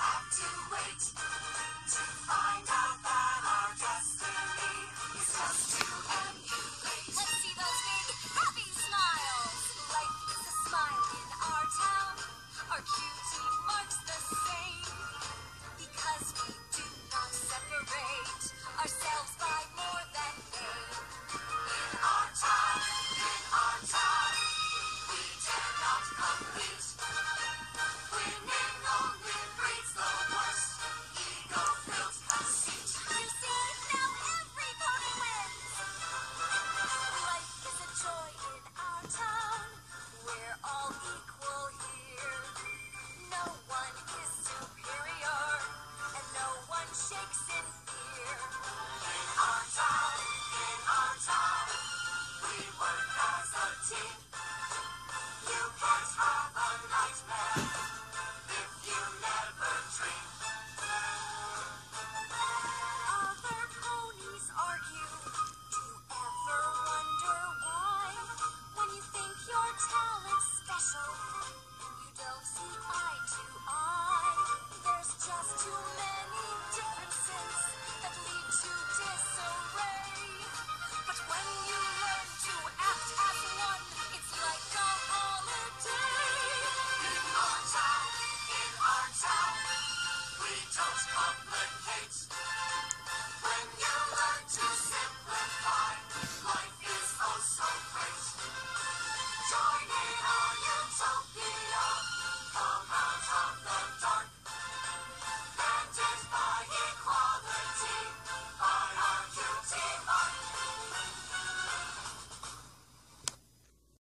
have to wait to find